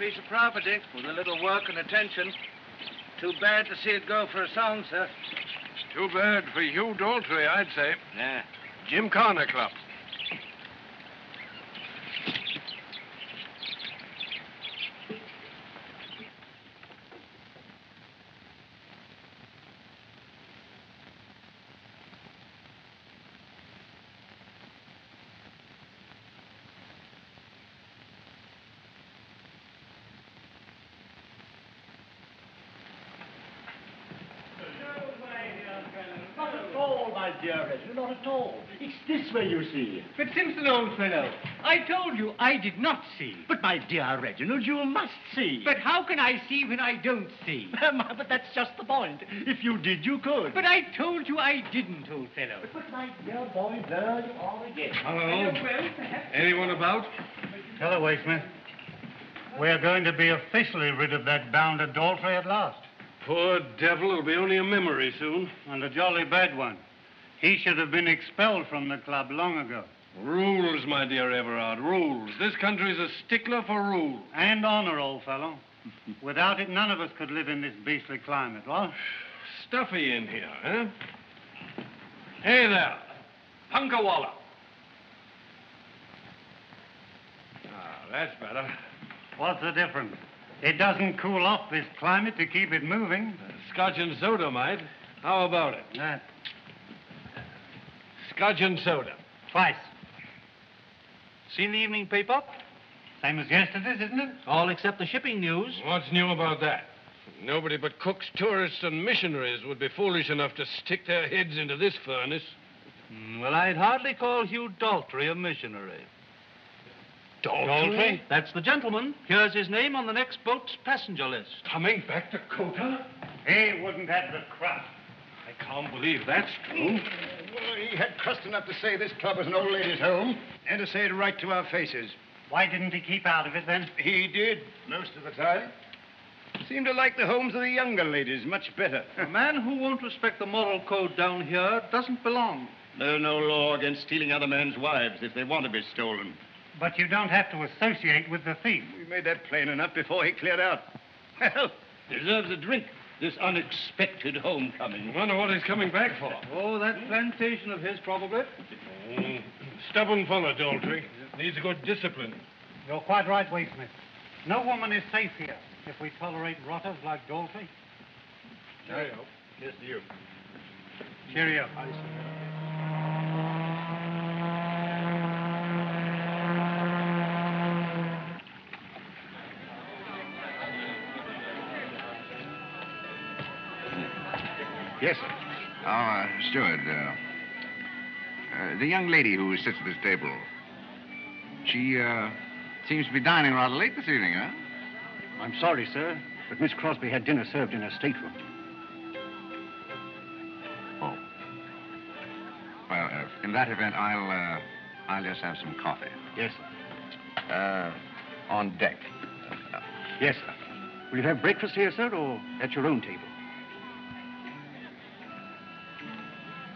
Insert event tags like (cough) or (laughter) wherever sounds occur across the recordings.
Piece of property with a little work and attention. Too bad to see it go for a song, sir. Too bad for Hugh Daltrey, I'd say. Yeah. Jim Connor Club. Not at all, my dear Reginald, not at all. It's this way, you see. But Simpson, old fellow, I told you I did not see. But, my dear Reginald, you must see. But how can I see when I don't see? (laughs) but that's just the point. If you did, you could. But I told you I didn't, old fellow. But, my dear boy, there you are again. Hello. Anyone about? Hello, Waysmith. We're going to be officially rid of that bounder Daltrey at last. Poor devil, it'll be only a memory soon. And a jolly bad one. He should have been expelled from the club long ago. Rules, my dear Everard, rules. This country's a stickler for rules. And honor, old fellow. (laughs) Without it, none of us could live in this beastly climate, what? Stuffy in here, eh? Hey there, Punkawalla. Ah, that's better. What's the difference? It doesn't cool off this climate to keep it moving. Scotch and soda, might. How about it? That. Scotch and soda. Twice. Seen the evening paper? Same as yesterday's, isn't it? All except the shipping news. What's new about that? Nobody but cooks, tourists, and missionaries would be foolish enough to stick their heads into this furnace. Hmm, Well, I'd hardly call Hugh Daltrey a missionary. Daltrey? That's the gentleman. Here's his name on the next boat's passenger list. Coming back to Kota? He wouldn't have the crust. I can't believe that's true. Well, he had crust enough to say this club was an old ladies' home, and to say it right to our faces. Why didn't he keep out of it then? He did, most of the time. Seemed to like the homes of the younger ladies much better. A man who won't respect the moral code down here doesn't belong. There's no law against stealing other men's wives if they want to be stolen. But you don't have to associate with the thief. We made that plain enough before he cleared out. Well, deserves a drink, this unexpected homecoming. I wonder what he's coming back for. Oh, that plantation of his, probably. Mm, stubborn fellow, Daltrey. Needs a good discipline. You're quite right, Waysmith. No woman is safe here if we tolerate rotters like Daltrey. Cheerio. Yes, to you. Cheerio. Yes, sir. Oh, uh, steward, uh, uh, the young lady who sits at this table, she, uh, seems to be dining rather late this evening, huh? I'm sorry, sir, but Miss Crosby had dinner served in her stateroom. Oh. Well, uh, in that event, I'll, uh, I'll just have some coffee. Yes, sir. Uh, on deck. Yes, sir. Will you have breakfast here, sir, or at your own table?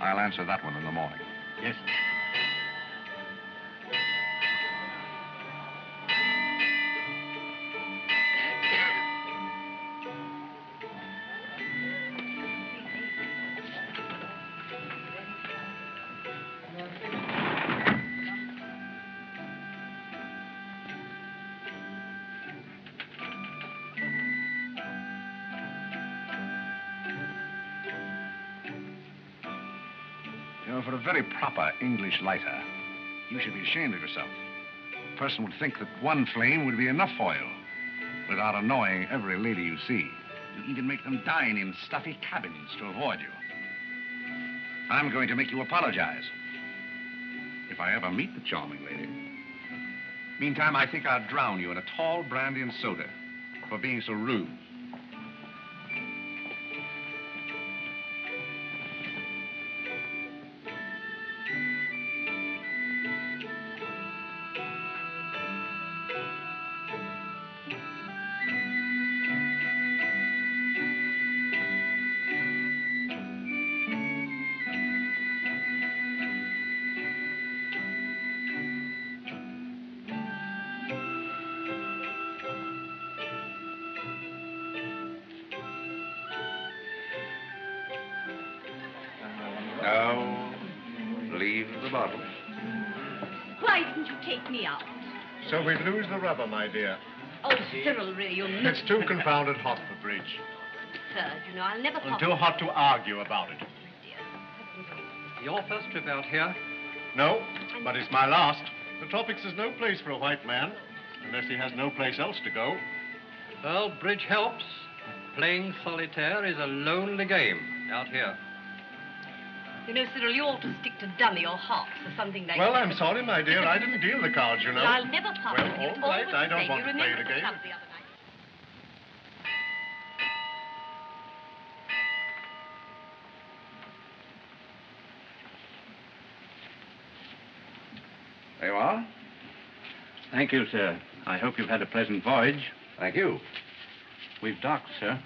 I'll answer that one in the morning. Yes, English lighter, you should be ashamed of yourself. A person would think that one flame would be enough oil without annoying every lady you see. You even make them dine in stuffy cabins to avoid you. I'm going to make you apologize. If I ever meet the charming lady. Meantime, I think I'll drown you in a tall brandy and soda for being so rude. My dear. Oh, Cyril, really, you'll never... It's too confounded hot for bridge. Absurd, you know, I'll never And pop... too hot to argue about it. Your first trip out here? No, but it's my last. The tropics is no place for a white man, unless he has no place else to go. Well, bridge helps. Playing solitaire is a lonely game out here. You know, Cyril, you ought to stick to dummy or hearts or something like Well, that. I'm sorry, my dear. I didn't deal the cards, you know. Well, I'll never pop Well, with you. all right, Always I don't want to play remember the game. club the other night. There you are. Thank you, sir. I hope you've had a pleasant voyage. Thank you. We've docked, sir.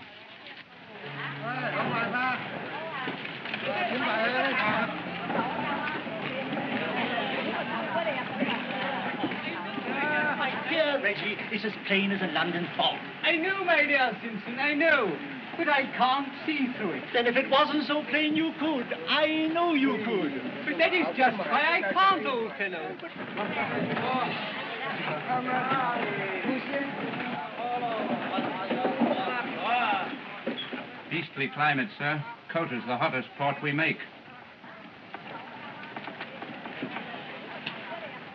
My dear Reggie, it's as plain as a London fog. I know, my dear Simpson, I know. But I can't see through it. Then if it wasn't so plain you could. I know you could. But that is just why I can't, old fellow. Beastly climate, sir. Kota's the hottest port we make.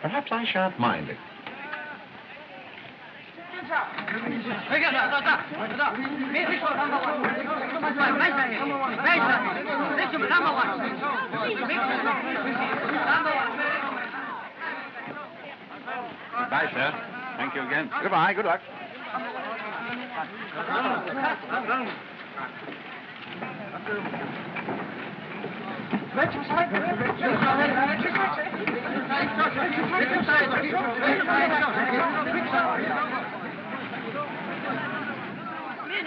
Perhaps I shan't mind it. Goodbye, sir. Thank you again. Goodbye. Good luck. You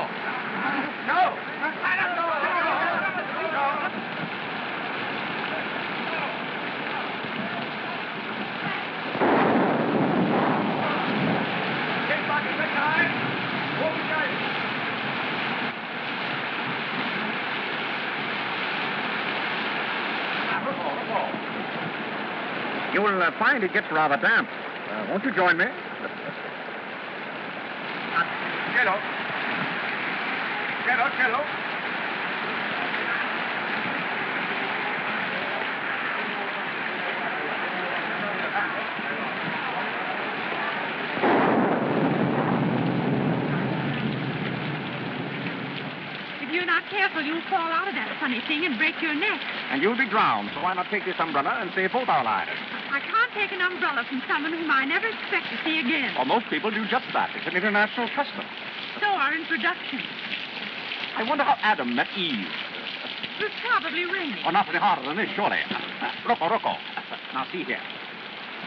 will uh, find it gets rather damp. Uh, won't you join me? Cello. Cello, cello. If you're not careful, you'll fall out of that funny thing and break your neck. And you'll be drowned, so why not take this umbrella and save both our lives? I can't take an umbrella from someone whom I never expect to see again. Well, most people do just that. It's an international custom. So are introductions. I wonder how Adam met Eve. It was probably raining. Oh, not any harder than this, surely. (laughs) Rocco, Rocco. Now, see here.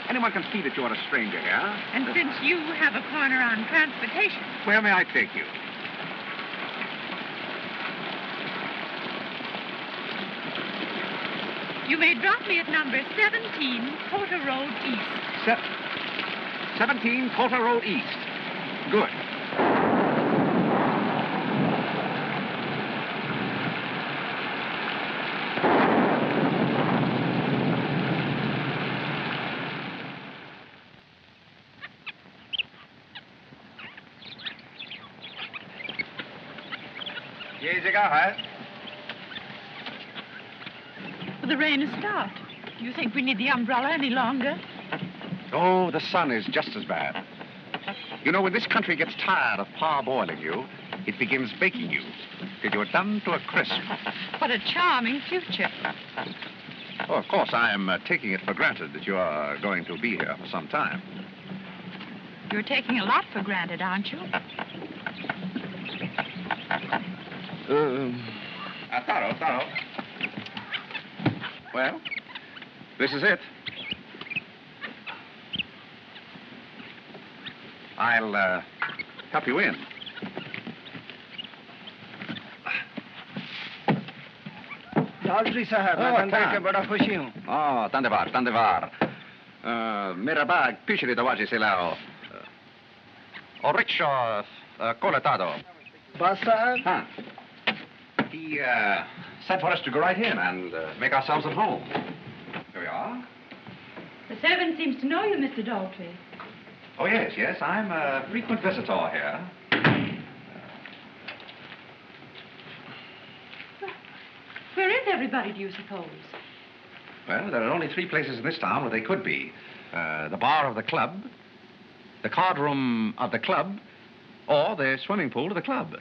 Anyone can see that you're a stranger here. And since you have a corner on transportation, Where may I take you? You may drop me at number 17, Porter Road East. Se- 17 Porter Road East. Good. Well, the rain has stopped. Do you think we need the umbrella any longer? Oh, the sun is just as bad. You know, when this country gets tired of parboiling you, it begins baking you till you're done to a crisp. (laughs) What a charming future. Oh, of course, I am uh, taking it for granted that you are going to be here for some time. You're taking a lot for granted, aren't you? Um, uh, thorough, thorough. Well, this is it. I'll uh, help you in. Oh, oh Tandevar, Tandevar. Uh, Mirabag, Pichiri, Tawaji, Silao. Uh, o Richo, Coletado. Basta? Huh. The, uh, Said for us to go right in and uh, make ourselves at home. Here we are. The servant seems to know you, Mr. Daltrey. Oh, yes, yes. I'm a frequent visitor here. Where is everybody, do you suppose? Well, there are only three places in this town where they could be uh, the bar of the club, the card room of the club, or the swimming pool of the club.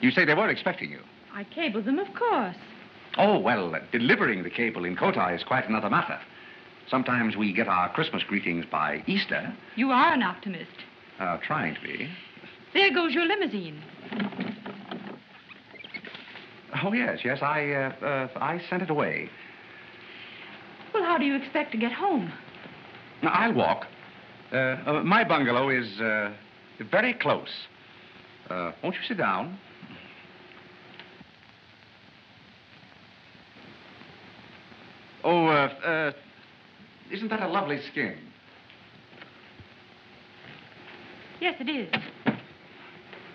You say they weren't expecting you. I cabled them, of course. Oh, well, uh, delivering the cable in Kota is quite another matter. Sometimes we get our Christmas greetings by Easter, You are an optimist. uh, trying to be. There goes your limousine. Oh, yes, yes, I, uh, uh, I sent it away. Well, how do you expect to get home? Now, I'll walk. Uh, uh, my bungalow is uh, very close. Uh, won't you sit down? Oh, uh, uh, isn't that a lovely skin? Yes, it is.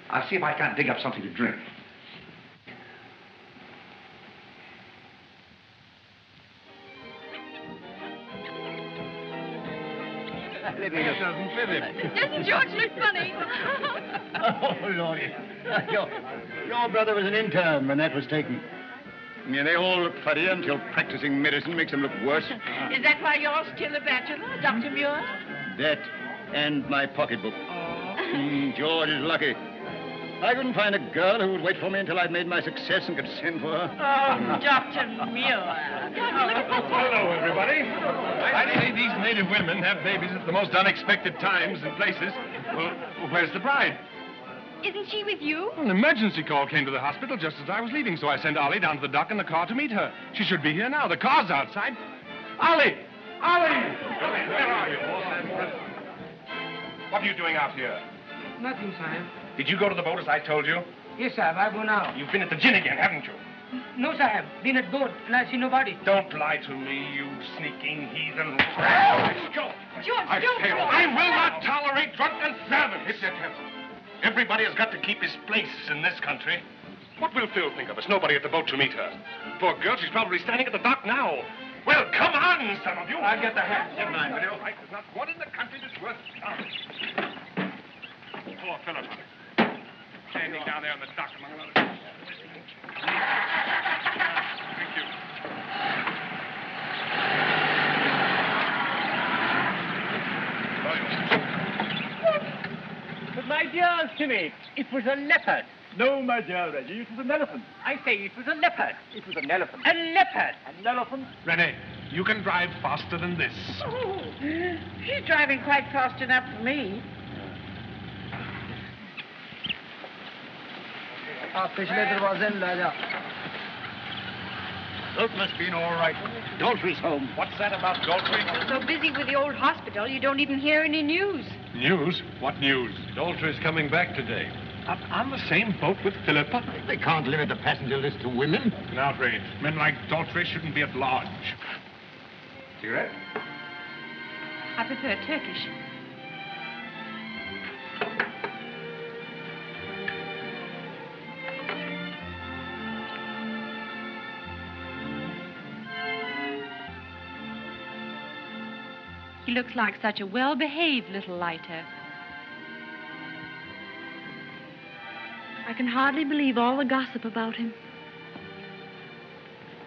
I'll see if I can't dig up something to drink. It doesn't fit him. Doesn't George look funny? (laughs) Oh, Lordy. Your, your brother was an intern when that was taken. Yeah, they all look funny until practicing medicine makes them look worse. (laughs) Is that why you're still a bachelor, Dr. Muir? That and my pocketbook. Mm, George is lucky. I couldn't find a girl who would wait for me until I'd made my success and could send for her. Oh, Dr. Muir. Hello, everybody. I say these native women have babies at the most unexpected times and places. Well, where's the bride? Isn't she with you? An emergency call came to the hospital just as I was leaving, so I sent Ollie down to the dock in the car to meet her. She should be here now. The car's outside. Ollie! Ollie! Where are you? What are you doing out here? Nothing, Sahib. Did you go to the boat as I told you? Yes, Sahib, I go now. You've been at the gin again, haven't you? No, Sahib. Been at boat and I see nobody. Don't lie to me, you sneaking heathen. Go! George, I don't fail. go. I will not tolerate drunken servants. It's your temper. Everybody has got to keep his place in this country. What will Phil think of us? Nobody at the boat to meet her. Poor girl, she's probably standing at the dock now. Well, come on, some of you. I'll get the hat. Never mind, will you? There's not one in the country that's worth stopping. Poor Philip. Standing down there on the dock among a lot of... But my dear Timmy, it was a leopard. No, my dear Reggie, it was an elephant. I say it was a leopard. It was an elephant. A leopard. An elephant. Rene, you can drive faster than this. Oh, she's driving quite fast enough for me. आप पिछले दरवाजे में ला जा Boat must be all right. Daltrey's home. What's that about Daltrey? You're so busy with the old hospital, you don't even hear any news. News? What news? Daltrey's coming back today. On, on the same boat with Philippa? They can't limit the passenger list to women. An outrage. Men like Daltrey shouldn't be at large. Cigarette? I prefer Turkish. He looks like such a well-behaved little lighter. I can hardly believe all the gossip about him.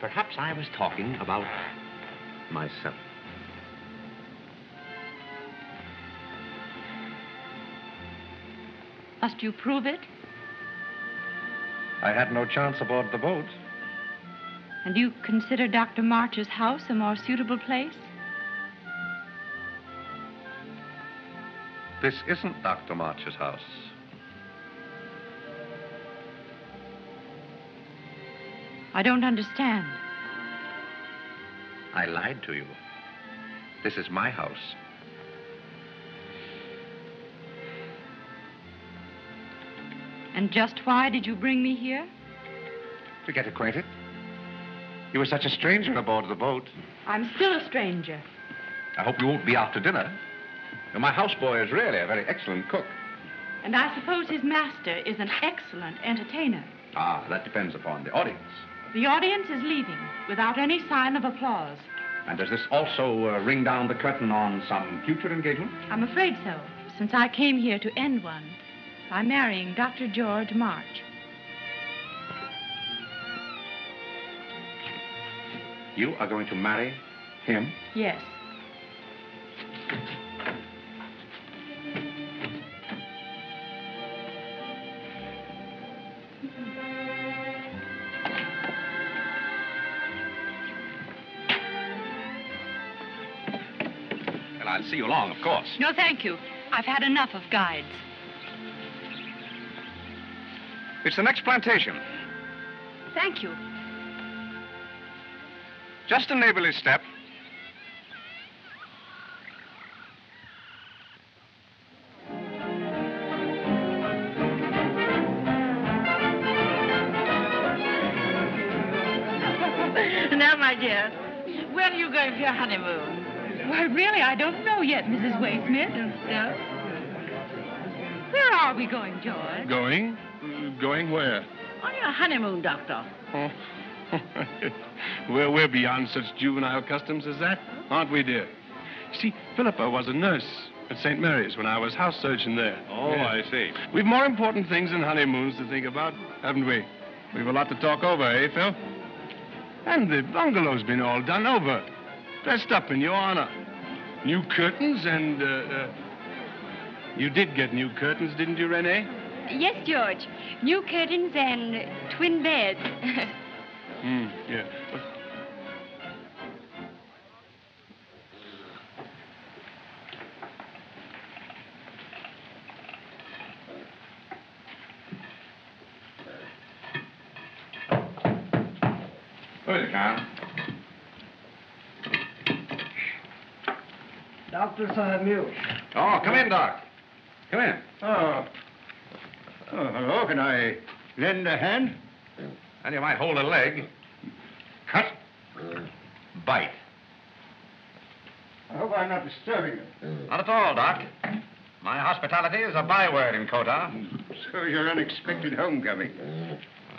Perhaps I was talking about myself. Must you prove it? I had no chance aboard the boat. And you consider Dr. March's house a more suitable place? This isn't Dr. March's house. I don't understand. I lied to you. This is my house. And just why did you bring me here? To get acquainted. You were such a stranger aboard the boat. I'm still a stranger. I hope you won't be after dinner. My houseboy is really a very excellent cook. And I suppose his master is an excellent entertainer. Ah, that depends upon the audience. The audience is leaving without any sign of applause. And does this also uh, ring down the curtain on some future engagement? I'm afraid so, since I came here to end one by marrying Dr. George March. You are going to marry him? Yes. Along, of course. No, thank you. I've had enough of guides. It's the next plantation. Thank you. Just a neighborly step. Really, I don't know yet, Mrs. Waysmith. No? Where are we going, George? Going? Going where? On your honeymoon, Doctor. (laughs) Oh. well, we're beyond such juvenile customs as that, aren't we, dear? See, Philippa was a nurse at St. Mary's when I was house surgeon there. Oh, I see. We've more important things than honeymoons to think about, haven't we? We've a lot to talk over, eh, Phil? And the bungalow's been all done over. Dressed up in your honor. New curtains and, uh, uh, you did get new curtains, didn't you, Renee? Yes, George. New curtains and twin beds. (laughs) Hmm, yeah. But- Who is it, Carl? Samuel. Oh, come in, Doc. Come in. Oh. Oh, hello. Can I lend a hand? And you might hold a leg. Cut. Bite. I hope I'm not disturbing you. Not at all, Doc. My hospitality is a byword in Kota. So your unexpected homecoming.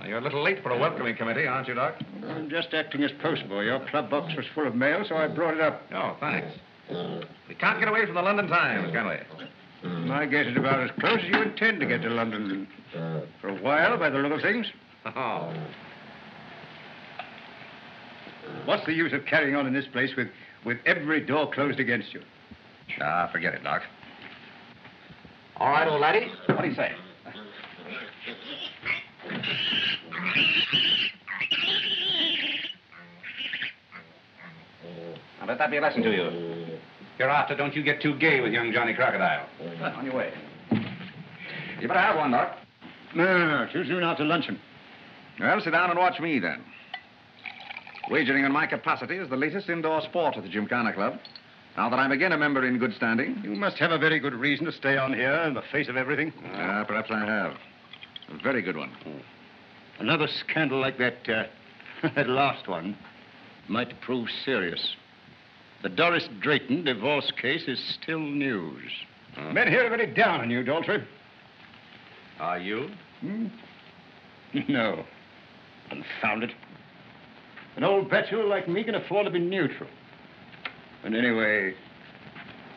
You're a little late for a welcoming committee, aren't you, Doc? I'm just acting as postboy. Your club box was full of mail, so I brought it up. Oh, thanks. We can't get away from the London Times, can we? My guess is about as close as you intend to get to London. For a while, by the look of things. Oh. What's the use of carrying on in this place with, with every door closed against you? Ah, forget it, Doc. All right, old laddie. What do you say? Now, let that be a lesson to you. Hereafter, don't you get too gay with young Johnny Crocodile. On your way. You better have one, Doc. No, no, no. Too soon after luncheon. Well, sit down and watch me, then. Wagering on my capacity is the latest indoor sport at the Gymkhana Club. Now that I'm again a member in good standing. You must have a very good reason to stay on here in the face of everything. Ah, perhaps I have. A very good one. Another scandal like that, uh, (laughs) that last one, might prove serious. The Doris Drayton divorce case is still news. Men here are very down on you, Daltrey. Are you? Hmm? (laughs) No. Confound it. An old bachelor like me can afford to be neutral. And anyway,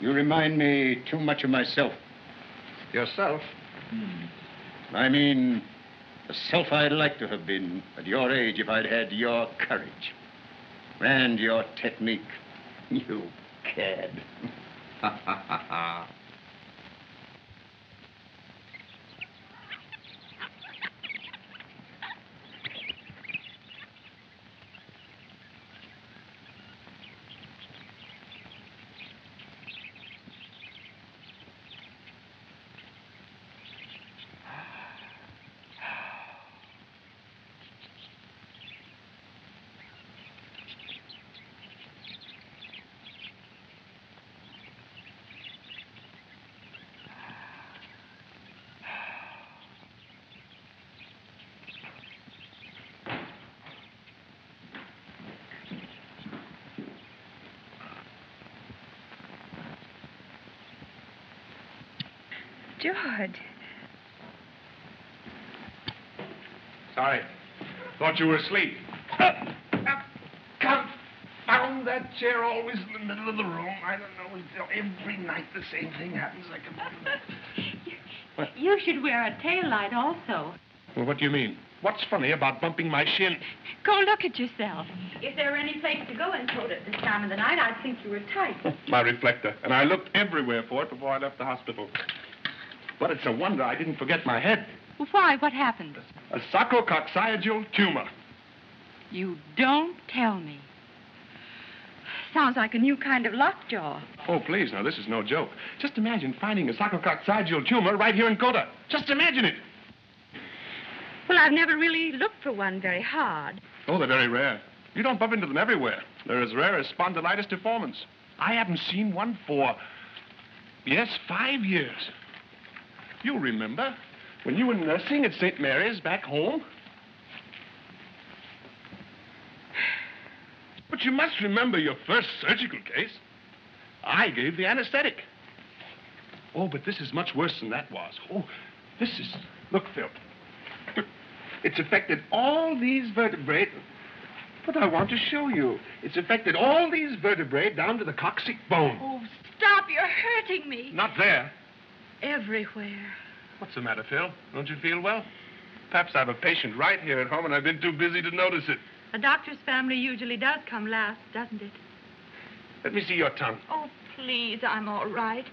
you remind me too much of myself. Yourself? I mean, the self I'd like to have been at your age if I'd had your courage and your technique. You cad. Ha ha ha ha. George. Sorry. Thought you were asleep. Uh, uh, Confound that chair always in the middle of the room. I don't know. Every night the same thing happens. I can... You should wear a tail light also. Well, what do you mean? What's funny about bumping my shin? Go look at yourself. If there were any place to go in coat at this time of the night, I'd think you were tight. (laughs) My reflector. And I looked everywhere for it before I left the hospital. But it's a wonder I didn't forget my head. Well, why? What happened? A sacrococcygeal tumor. You don't tell me. Sounds like a new kind of lockjaw. Oh, please, now, this is no joke. Just imagine finding a sacrococcygeal tumor right here in Kota. Just imagine it. Well, I've never really looked for one very hard. Oh, they're very rare. You don't bump into them everywhere. They're as rare as spondylitis deformans. I haven't seen one for, yes, five years. You remember when you were nursing at St. Mary's back home? But you must remember your first surgical case. I gave the anesthetic. Oh, but this is much worse than that was. Oh, this is. Look, Phil. It's affected all these vertebrae. But I want to show you. It's affected all these vertebrae down to the coccyx bone. Oh, stop. You're hurting me. Not there. Everywhere. What's the matter, Phil? Don't you feel well? Perhaps I have a patient right here at home and I've been too busy to notice it. A doctor's family usually does come last, doesn't it? Let me see your tongue. Oh, please, I'm all right.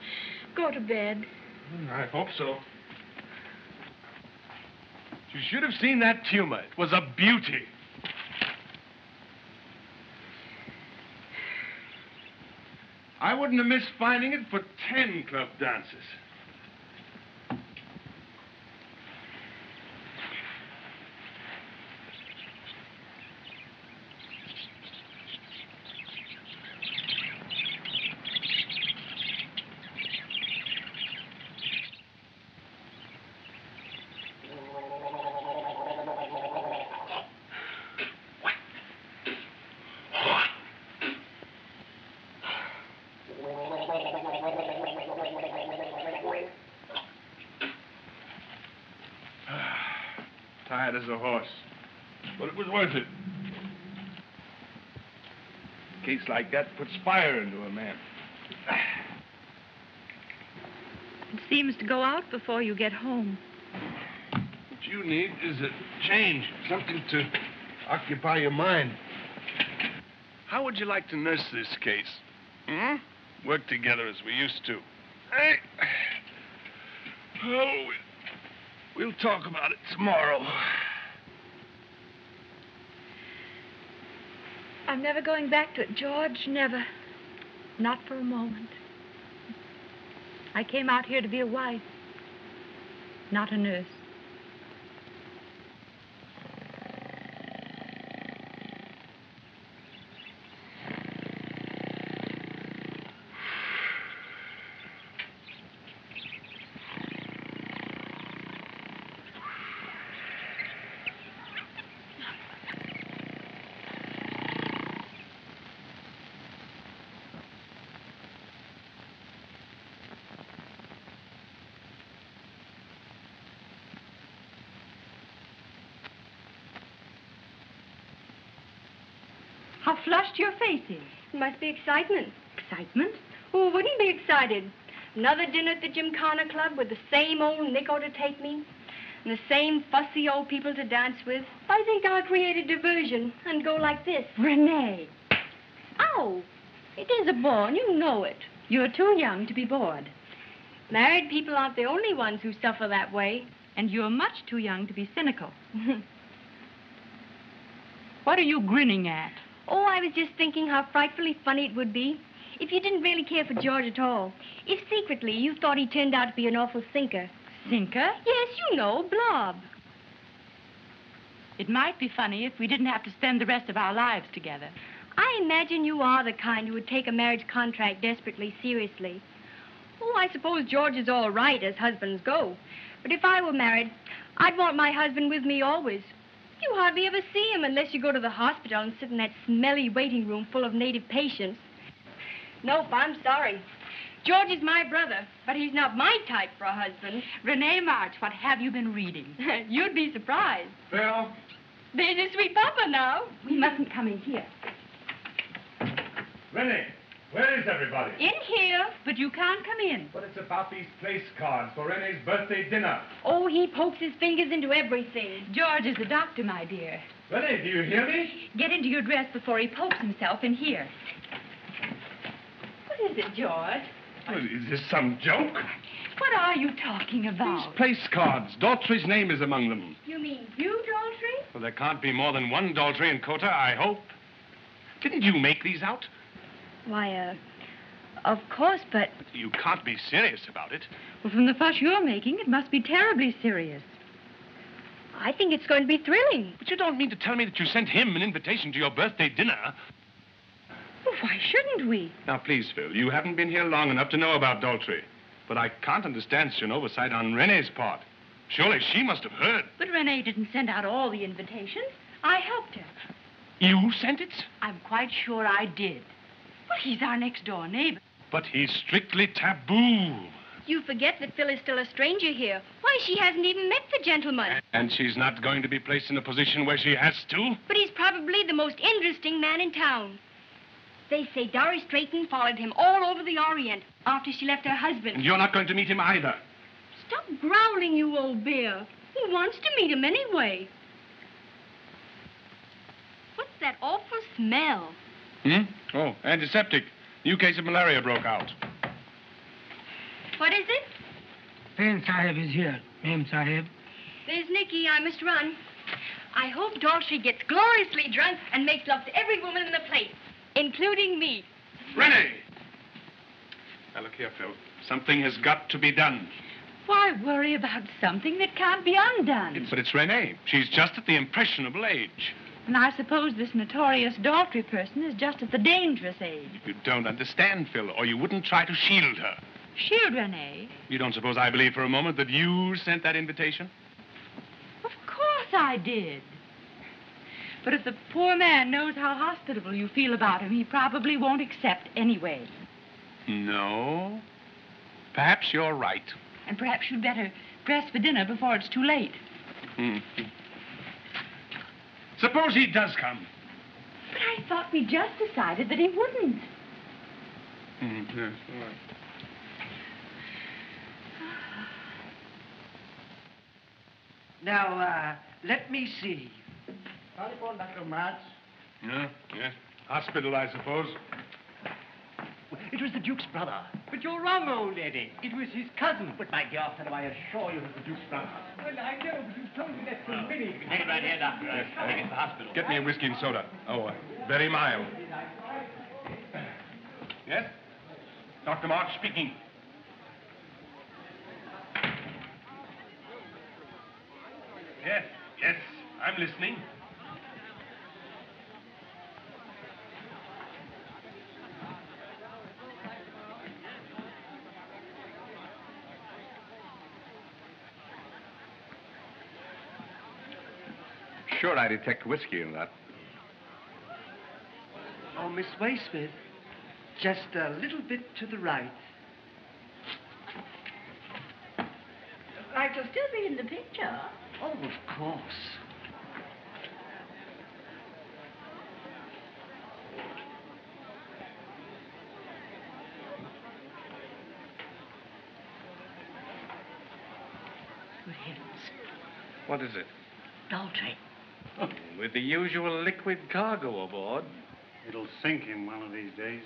Go to bed. Hmm, I hope so. You should have seen that tumor. It was a beauty. I wouldn't have missed finding it for ten club dances. As a horse. But it was worth it. A case like that puts fire into a man. It seems to go out before you get home. What you need is a change, something to occupy your mind. How would you like to nurse this case? Hmm? Work together as we used to. Hey. Oh, we'll talk about it tomorrow. I'm never going back to it, George. Never. Not for a moment. I came out here to be a wife, not a nurse. How flushed your face is. Must be excitement. Excitement? Who wouldn't be excited? Another dinner at the Gymkhana Club with the same old Nico to take me, and the same fussy old people to dance with. I think I'll create a diversion and go like this. Renee, Ow! It is a bore, and you know it. you're too young to be bored. Married people aren't the only ones who suffer that way. And you're much too young to be cynical. (laughs) what are you grinning at? Oh, I was just thinking how frightfully funny it would be if you didn't really care for George at all. If secretly you thought he turned out to be an awful sinker. Sinker? Yes, you know, Blob. It might be funny if we didn't have to spend the rest of our lives together. I imagine you are the kind who would take a marriage contract desperately seriously. Oh, I suppose George is all right as husbands go. But if I were married, I'd want my husband with me always. You hardly ever see him unless you go to the hospital and sit in that smelly waiting room full of native patients. Nope, I'm sorry. George is my brother, but he's not my type for a husband. Renee March, what have you been reading? (laughs) You'd be surprised. Phil? There's your sweet papa now. We mustn't come in here. Rennie, where is everybody? In here, but you can't come in. But it's about these place cards for Renee's birthday dinner. Oh, he pokes his fingers into everything. George is the doctor, my dear. Rennie, do you hear me? Get into your dress before he pokes himself in here. What is it, George? Well, is this some joke? What are you talking about? These place cards. Daltrey's name is among them. You mean you, Daltrey? Well, there can't be more than one Daltrey in Kota, I hope. Didn't you make these out? Why, uh, of course, but You can't be serious about it. Well, from the fuss you're making, it must be terribly serious. I think it's going to be thrilling. But you don't mean to tell me that you sent him an invitation to your birthday dinner? Well, why shouldn't we? Now, please, Phil, you haven't been here long enough to know about Daltrey. But I can't understand such an oversight on Renee's part. Surely she must have heard. But Renee didn't send out all the invitations. I helped her. You sent it? I'm quite sure I did. Well, he's our next door neighbor. But he's strictly taboo. You forget that Phil is still a stranger here. Why, she hasn't even met the gentleman. And she's not going to be placed in a position where she has to? But he's probably the most interesting man in town. They say Doris Drayton followed him all over the Orient after she left her husband. And you're not going to meet him either. Stop growling, you old bear. Who wants to meet him anyway? What's that awful smell? Hmm? Oh, antiseptic. New case of malaria broke out. What is it? Pen Sahib is here, Mem Sahib. There's Nicky. I must run. I hope Daltrey gets gloriously drunk and makes love to every woman in the place, including me. Renee! Now, look here, Phil. Something has got to be done. Why worry about something that can't be undone? But it's Renee. She's just at the impressionable age. And I suppose this notorious Daltrey person is just at the dangerous age. You don't understand, Phil, or you wouldn't try to shield her. Shield Renee? You don't suppose I believe for a moment that you sent that invitation? Of course I did. But if the poor man knows how hospitable you feel about him, he probably won't accept anyway. No. Perhaps you're right. And perhaps you'd better dress for dinner before it's too late. Hmm. Suppose he does come. But I thought we just decided that he wouldn't. Hmm, yes, all right. Now, uh, let me see. Telephone, Dr. March. Yeah, yes. Hospital, I suppose. It was the Duke's brother. But you're wrong, old Eddie. It was his cousin. But my dear fellow, I assure you it was the Duke's brother. Well, I know, but you told me that so many. Take it right here, Doctor. I'll take it to the hospital. Get me a whiskey and soda. Oh, uh, very mild. Yes? Dr. March speaking. Yes, yes, I'm listening. Sure, I detect whiskey in that. Oh, Miss Waysmith, just a little bit to the right. I shall still be in the picture. Oh, of course. Good heavens. What is it? Daltrey. With the usual liquid cargo aboard. It'll sink him one of these days.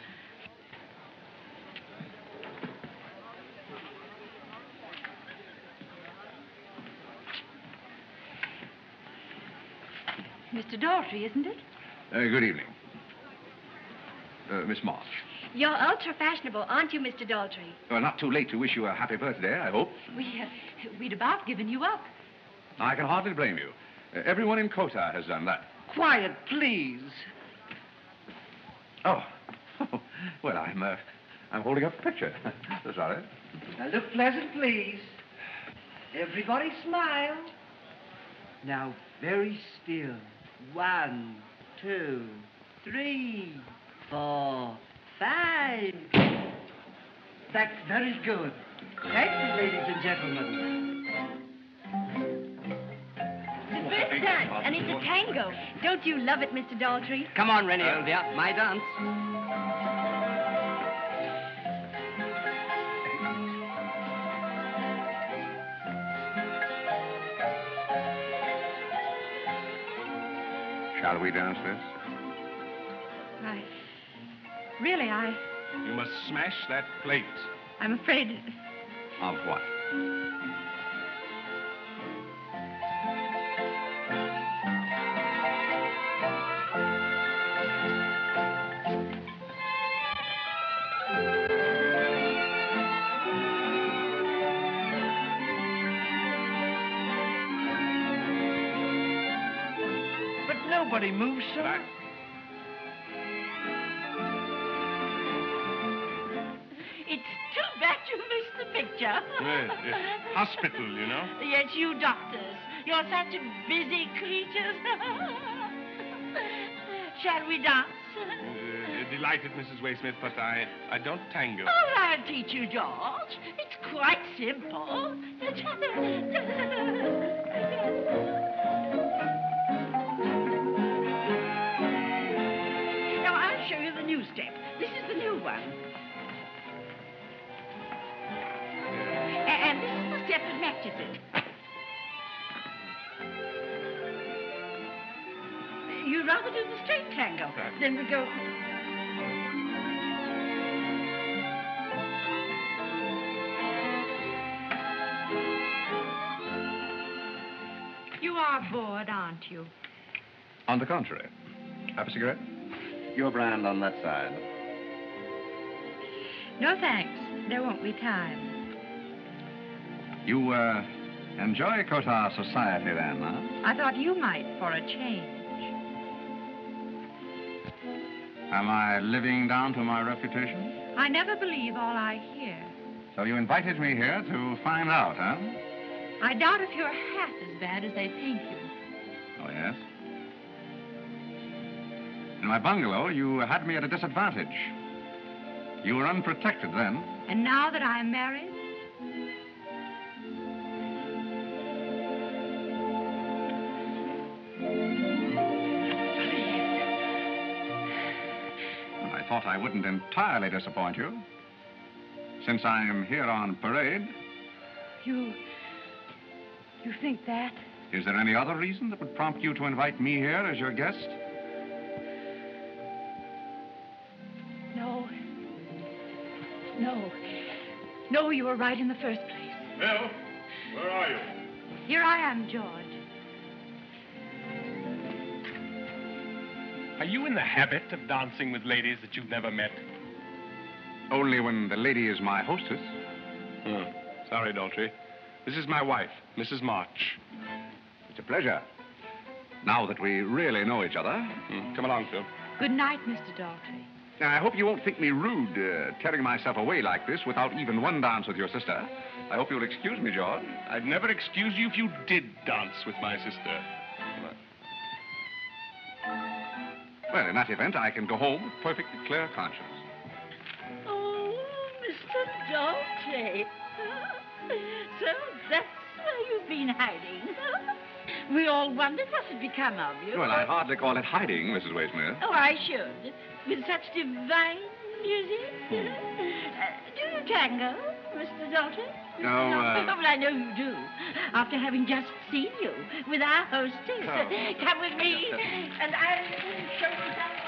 Mr. Daltrey, isn't it? Uh, good evening. Uh, Miss March. You're ultra fashionable, aren't you, Mr. Daltrey? Well, not too late to wish you a happy birthday, I hope. We, uh, we'd about given you up. I can hardly blame you. Everyone in Kota has done that. Quiet, please. Oh. Oh. (laughs) well, I'm, uh, I'm holding up a picture. (laughs) Sorry. Now look pleasant, please. Everybody smile. Now, very still. One, two, three, four, five. That's very good. Thank you, ladies and gentlemen. Dance, and it's a tango. Don't you love it, Mr. Daltrey? Come on, Rennie Olvia. My dance. Shall we dance this? I. Really, I. You must smash that plate. I'm afraid. Of what? Nobody moves, sir. It's too bad you missed the picture. Yes, yes. Hospital, you know. (laughs) Yes, you doctors. You're such busy creatures. (laughs) Shall we dance? Uh, delighted, Mrs. Waysmith, but I, I don't tango. Oh, I'll teach you, George. It's quite simple. (laughs) And this step that matches it. You'd rather do the straight tango. Then we go. You are bored, aren't you? On the contrary. Have a cigarette? Your brand on that side. No thanks. There won't be time. You, uh, enjoy Kota society then, huh? I thought you might for a change. Am I living down to my reputation? I never believe all I hear. So you invited me here to find out, huh? I doubt if you're half as bad as they paint you. Oh, yes? In my bungalow, you had me at a disadvantage. You were unprotected then. And now that I'm married, thought I wouldn't entirely disappoint you. Since I'm here on parade, you. You think that? is there any other reason that would prompt you to invite me here as your guest? No. No. No, you were right in the first place. Bill, where are you? Here I am, George. Are you in the habit of dancing with ladies that you've never met? Only when the lady is my hostess. Hmm. Sorry, Daltrey. This is my wife, Mrs. March. It's a pleasure. Now that we really know each other. Hmm. Come along, Phil. Good night, Mr. Daltrey. Now, I hope you won't think me rude, uh, tearing myself away like this without even one dance with your sister. I hope you'll excuse me, George. I'd never excuse you if you did dance with my sister. Well, in that event, I can go home with perfectly clear conscience. Oh, Mr. Daltrey. So that's where you've been hiding. We all wondered what had become of you. Well, I'd hardly call it hiding, Mrs. Waysmith. Oh, I should. With such divine music. Uh, do you tango, Mr. Dalton? No, uh... well, I know you do. After having just seen you with our hostess. Oh. Come with me, and I'll show you something.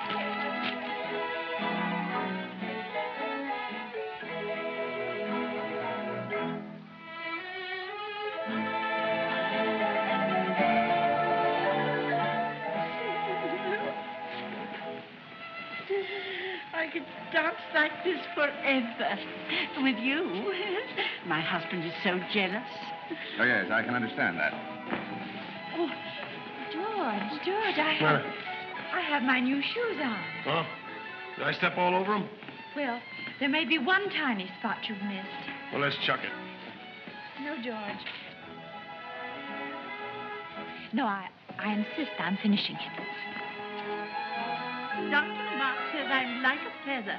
Dance like this forever with you. (laughs) My husband is so jealous. Oh, yes, I can understand that. Oh, George, George, I have, I have my new shoes on. Oh? Did I step all over them? Well, there may be one tiny spot you've missed. Well, let's chuck it. No, George. No, I, I insist on finishing it. Dr. Mark says I'm like a feather.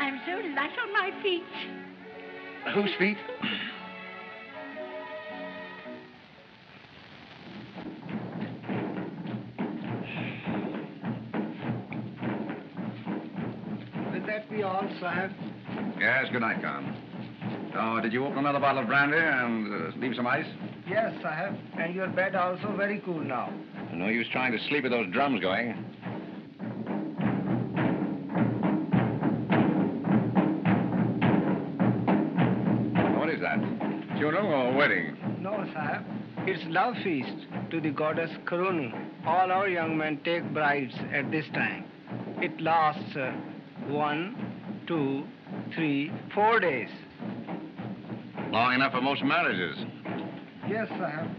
I'm so light on my feet. Whose feet? Will that be all, Sahib? Yes, good night, Con. Oh, did you open another bottle of brandy and uh, leave some ice? Yes, Sahib. And your bed also very cool now. No use trying to sleep with those drums going. Sahib. It's love feast to the goddess Karuni. All our young men take brides at this time. It lasts uh, one, two, three, four days. Long enough for most marriages. Yes, Sahib.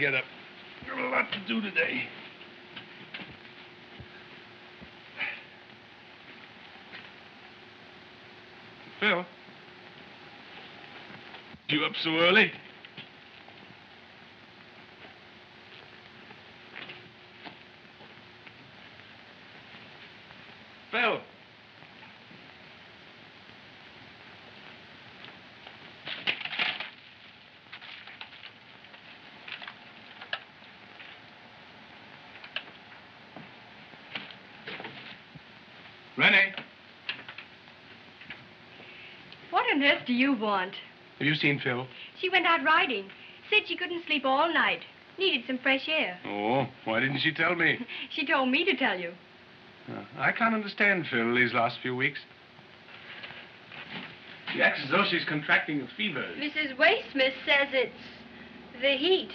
Get up. Got a lot to do today. Phil? You up so early? Phil? Rennie? What on earth do you want? Have you seen Phil? She went out riding. Said she couldn't sleep all night. Needed some fresh air. Oh, why didn't she tell me? (laughs) She told me to tell you. Uh, I can't understand Phil these last few weeks. She acts as though she's contracting a fever. Mrs. Waysmith says it's the heat.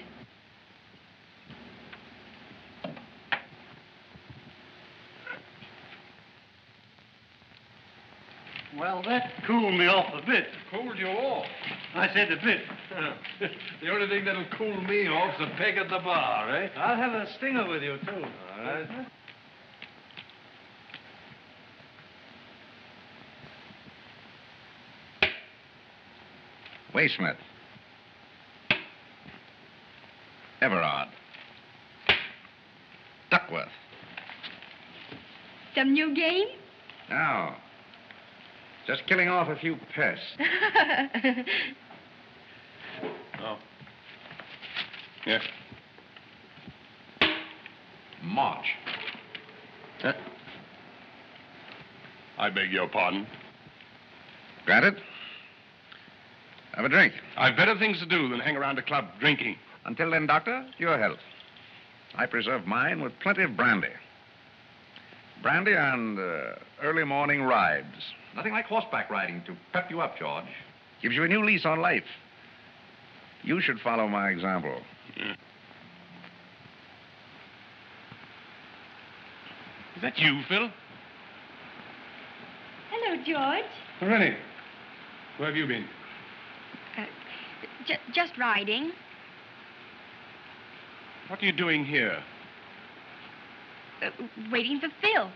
Well, that cooled me off a bit. Cooled you off? I said a bit. (laughs) the only thing that'll cool me off's a peg at the bar, eh? I'll have a stinger with you, too. All right. Waysmith. Everard. Duckworth. Some new game? Now, just killing off a few pests. (laughs) Oh. Yeah. March. I beg your pardon. Granted. Have a drink. I've better things to do than hang around a club drinking. Until then, Doctor, your health. I preserve mine with plenty of brandy. Brandy and uh, early morning rides. Nothing like horseback riding to pep you up, George. Gives you a new lease on life. You should follow my example. Is that you, Phil? Hello, George. Rennie, where have you been? J- just riding. What are you doing here? Uh, waiting for Phil.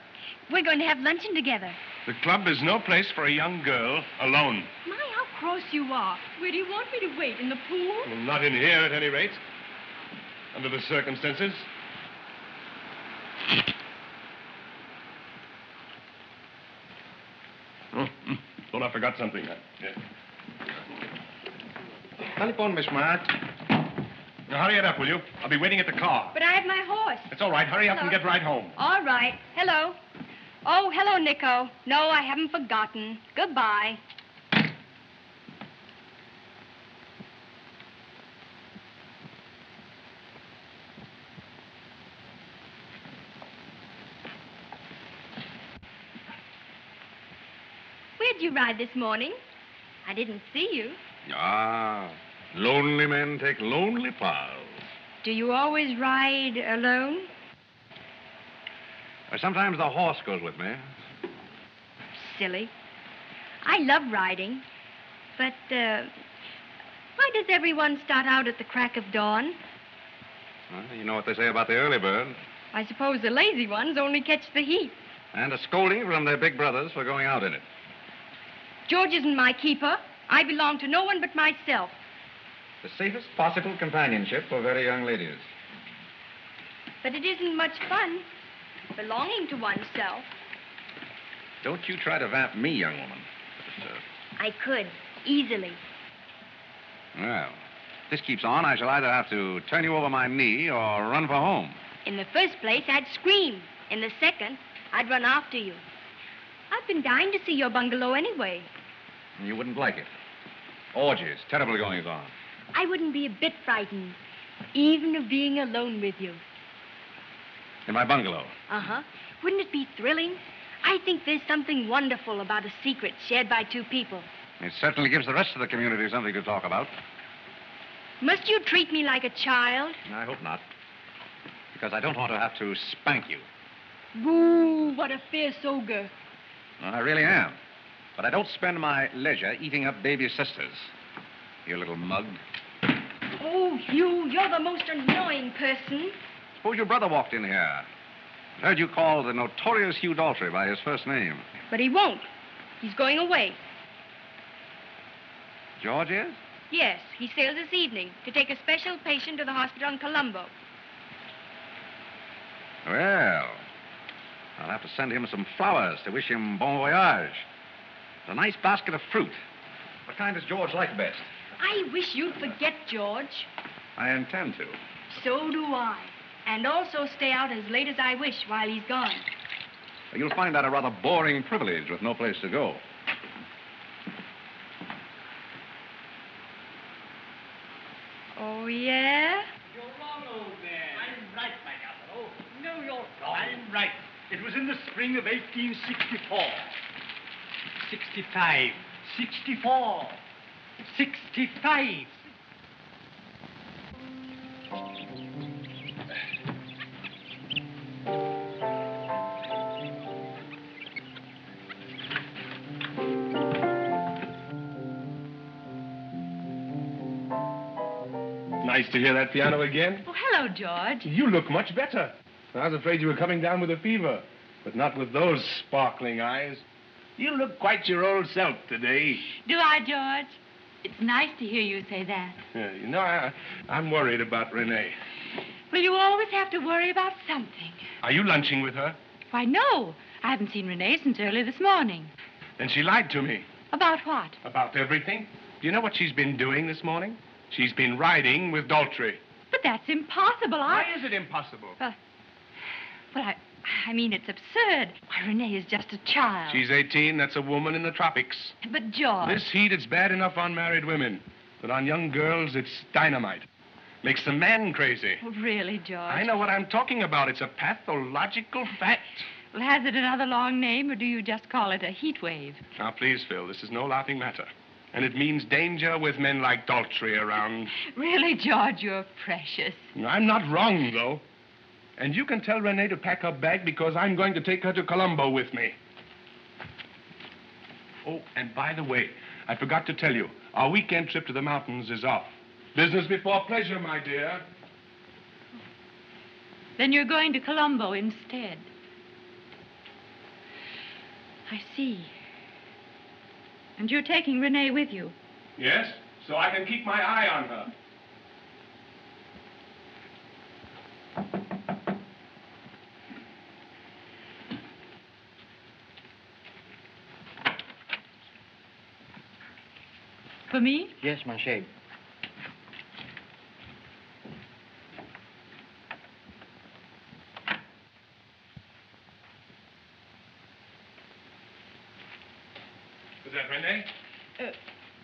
We're going to have luncheon together. The club is no place for a young girl alone. My, how cross you are. Where do you want me to wait? In the pool? Well, not in here, at any rate. Under the circumstances. Oh, thought I forgot something. Yeah. Telephone, Miss March. Now, hurry it up, will you? I'll be waiting at the car. But I have my horse. It's all right. Hurry up and get right home. All right. Hello. Oh, hello, Nico. No, I haven't forgotten. Goodbye. Where'd you ride this morning? I didn't see you. Ah, lonely men take lonely paths. Do you always ride alone? Or sometimes the horse goes with me. Silly. I love riding. But, uh, why does everyone start out at the crack of dawn? Well, you know what they say about the early bird. I suppose the lazy ones only catch the heat. And a scolding from their big brothers for going out in it. George isn't my keeper. I belong to no one but myself. The safest possible companionship for very young ladies. But it isn't much fun belonging to oneself. Don't you try to vamp me, young woman. But, uh, I could, easily. well, if this keeps on, I shall either have to turn you over my knee or run for home. In the first place, I'd scream. In the second, I'd run after you. I've been dying to see your bungalow anyway. You wouldn't like it. Orgies, terrible goings on. I wouldn't be a bit frightened, even of being alone with you. In my bungalow. Uh huh. Wouldn't it be thrilling? I think there's something wonderful about a secret shared by two people. It certainly gives the rest of the community something to talk about. Must you treat me like a child? I hope not. Because I don't want to have to spank you. Boo, what a fierce ogre. Well, I really am. But I don't spend my leisure eating up baby sisters. You little mug. Oh, you, you're the most annoying person. Suppose your brother walked in here. I Heard you call the notorious Hugh Daltrey by his first name. But he won't. He's going away. George is? Yes, he sails this evening to take a special patient to the hospital in Colombo. Well, I'll have to send him some flowers to wish him bon voyage. A nice basket of fruit. What kind does George like best? I wish you'd forget George. I intend to. So do I. And also stay out as late as I wish while he's gone. You'll find that a rather boring privilege with no place to go. Oh, yeah? You're wrong, old man. I'm right, my governor. No, you're wrong. I'm right. It was in the spring of 1864. 65. 64. 65. Nice to hear that piano again. Oh, hello, George. You look much better. I was afraid you were coming down with a fever, but not with those sparkling eyes. You look quite your old self today. Do I, George? It's nice to hear you say that. (laughs) Yeah, you know, I, I'm worried about Renee. Well, you always have to worry about something. Are you lunching with her? Why, no. I haven't seen Renee since early this morning. Then she lied to me About what? about everything. Do you know what she's been doing this morning? She's been riding with Daltrey. But that's impossible. I... Why is it impossible? Well, well, I, I mean, it's absurd. Why, Renee is just a child. She's 18. That's a woman in the tropics. But, George... This heat, it's bad enough on married women. But on young girls, it's dynamite. Makes the man crazy. Oh, really, George? I know what I'm talking about. It's a pathological fact. Well, has it another long name, or do you just call it a heat wave? Now, please, Phil, this is no laughing matter. And it means danger with men like Daltrey around. Really, George, you're precious. I'm not wrong, though. And you can tell Renee to pack her bag because I'm going to take her to Colombo with me. Oh, and by the way, I forgot to tell you, our weekend trip to the mountains is off. Business before pleasure, my dear. Then you're going to Colombo instead. I see. And you're taking Renee with you. Yes? So I can keep my eye on her. For me? Yes, my shade. Is that Renee? Uh,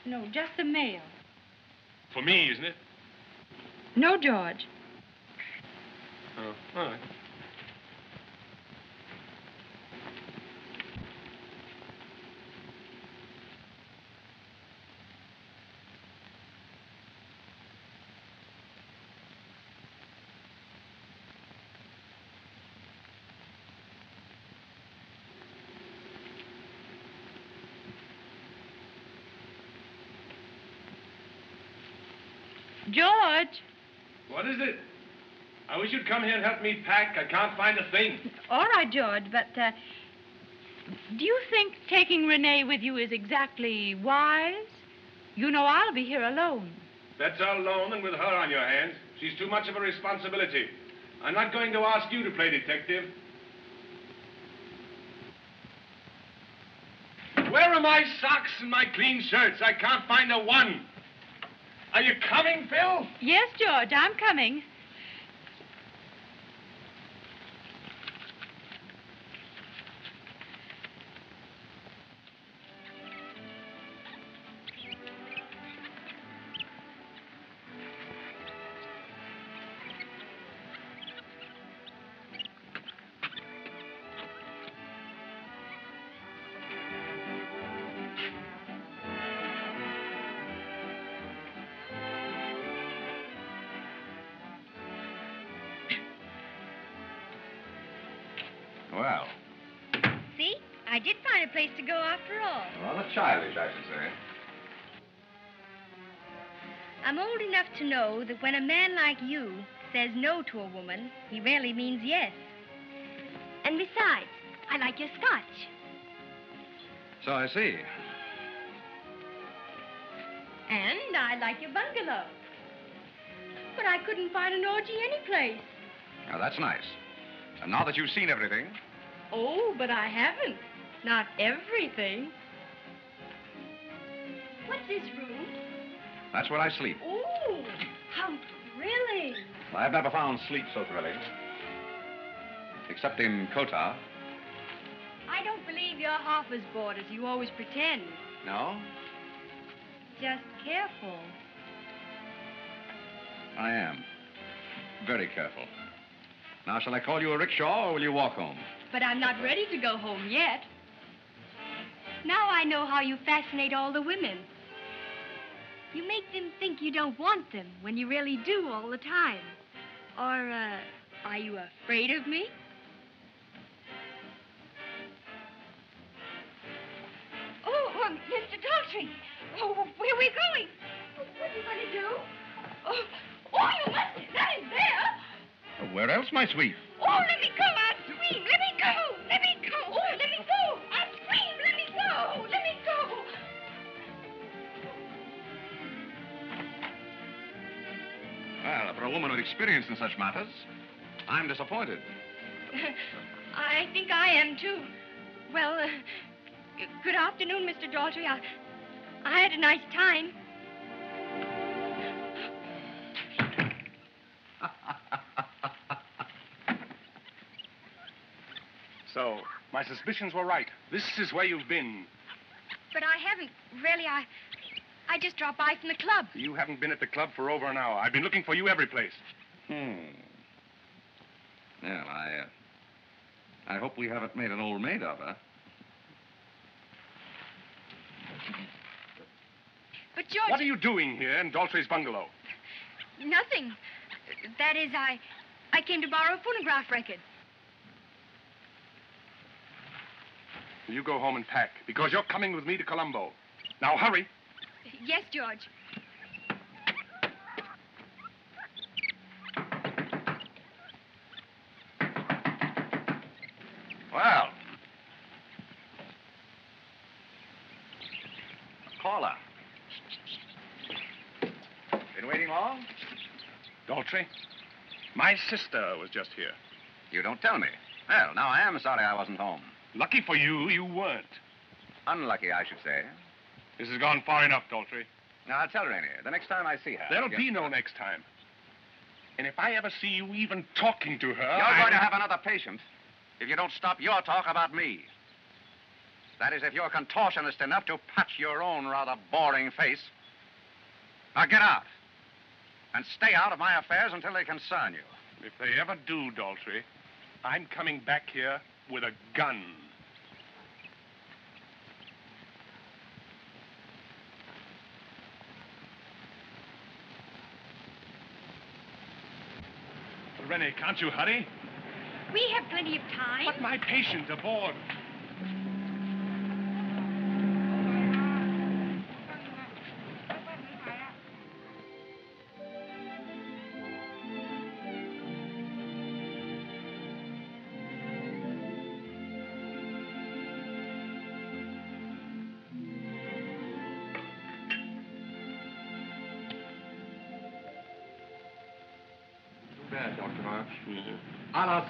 no, just the mail. For me, isn't it? No, George. Oh, all right. George! What is it? I wish you'd come here and help me pack. I can't find a thing. All right, George, but uh, do you think taking Renee with you is exactly wise? You know I'll be here alone. Better alone than with her on your hands. She's too much of a responsibility. I'm not going to ask you to play detective. Where are my socks and my clean shirts? I can't find a one. Are you coming, Phil? Yes, George, I'm coming. Place to go after all. rather childish, I should say. I'm old enough to know that when a man like you says no to a woman, he really means yes. And besides, I like your scotch. So I see. And I like your bungalow. But I couldn't find an orgy anyplace. Now, that's nice. And now that you've seen everything, Oh, but I haven't. Not everything. What's this room? that's where I sleep. Oh, how thrilling. I've never found sleep so thrilling. Except in Kota. I don't believe you're half as bored as you always pretend. No? Just careful. I am. Very careful. Now, shall I call you a rickshaw or will you walk home? But I'm not ready to go home yet. Now I know how you fascinate all the women. You make them think you don't want them when you really do all the time. Or, uh, are you afraid of me? Oh, um, Mr. Daltrey. Oh, where are we going? What are you going to do? Oh, oh, you mustn't. That is there. Where else, my sweet? Oh, let me go. I'll scream. Let me go. Let me go. Well, for a woman with experience in such matters, I'm disappointed. (laughs) I think I am, too. Well, uh, good afternoon, Mr. Daltrey. I, I had a nice time. (laughs) So, my suspicions were right. This is where you've been. But I haven't really. I, I just dropped by from the club. You haven't been at the club for over an hour. I've been looking for you every place. Hmm. Well, I, uh, I hope we haven't made an old maid of her. But George, What are you doing here in Daltrey's bungalow? nothing. That is, I, I came to borrow a phonograph record. You go home and pack, because you're coming with me to Colombo. Now, hurry. Yes, George. Well. Caller. Been waiting long? Daltrey, my sister was just here. You don't tell me. Well, now I am sorry I wasn't home. Lucky for you, you weren't. Unlucky, I should say. This has gone far enough, Daltrey. Now, I'll tell Rainey. The next time I see her. There'll be no next time. And if I ever see you even talking to her, You're I'm- going to have another patient if you don't stop your talk about me. That is, if you're contortionist enough to patch your own rather boring face. Now get out. And stay out of my affairs until they concern you. If they ever do, Daltrey, I'm coming back here with a gun. Rennie, can't you hurry? We have plenty of time. Put my patient aboard.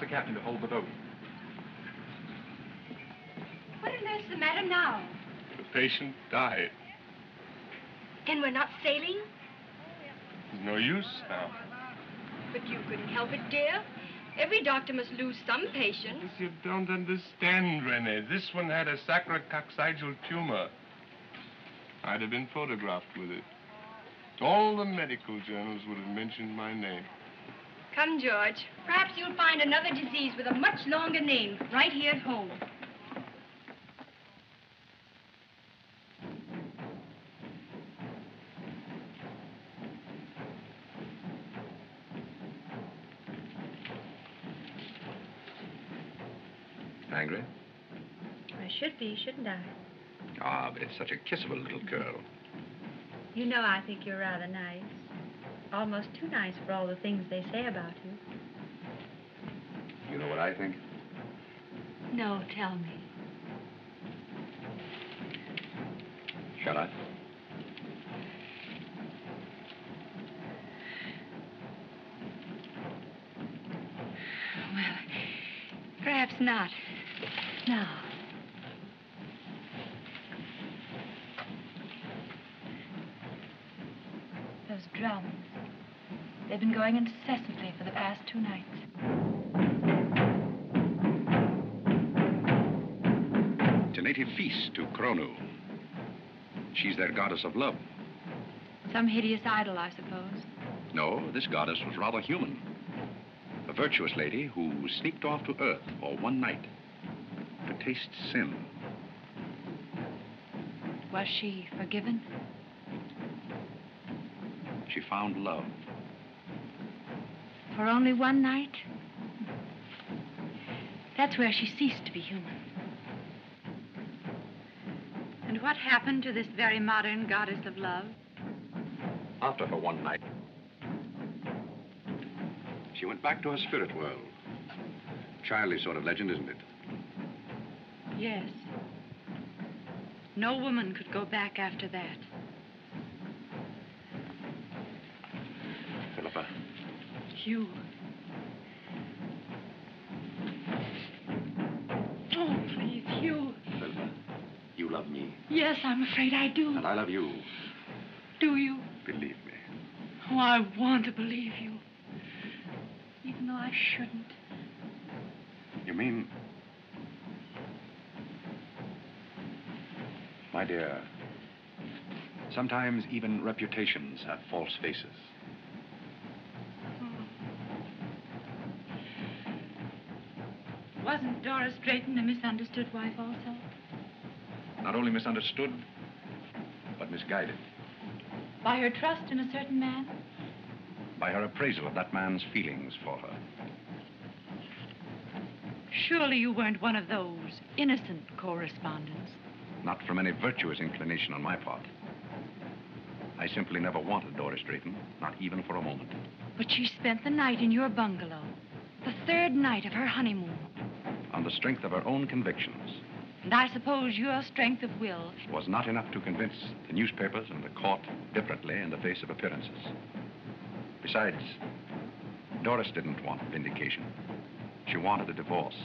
The captain to hold the boat. What on earth's the matter now? The patient died. Then we're not sailing? There's no use now. But you couldn't help it, dear. Every doctor must lose some patients. You don't understand, Rene. This one had a sacrococcygeal tumor. I'd have been photographed with it. All the medical journals would have mentioned my name. Come, George. Perhaps you'll find another disease with a much longer name right here at home. Angry? I should be, shouldn't I? Ah, but it's such a kissable little girl. You know I think you're rather nice. Almost too nice for all the things they say about you. You know what I think? No, tell me. Shall I? Well, perhaps not. No. Those drums. They've been going incessantly for the past two nights. It's a native feast to Kronu. She's their goddess of love. Some hideous idol, I suppose. No, this goddess was rather human. A virtuous lady who sneaked off to Earth for one night to taste sin. Was she forgiven? She found love. For only one night? That's where she ceased to be human. And what happened to this very modern goddess of love? After her one night, she went back to her spirit world. Childish sort of legend, isn't it? Yes. No woman could go back after that. Philippa, Hugh. Oh, please, Hugh. Philippa, you love me, Yes, I'm afraid I do. and I love you. Do you? Believe me. Oh, I want to believe you. Even though I shouldn't. You mean. My dear, sometimes even reputations have false faces. Wasn't Doris Drayton a misunderstood wife also? Not only misunderstood, but misguided By her trust in a certain man? by her appraisal of that man's feelings for her. Surely you weren't one of those innocent correspondents. Not from any virtuous inclination on my part. I simply never wanted Doris Drayton, not even for a moment. But she spent the night in your bungalow, the third night of her honeymoon. On the strength of her own convictions, And I suppose your strength of will. was not enough to convince the newspapers and the court differently in the face of appearances. Besides, Doris didn't want vindication. She wanted a divorce.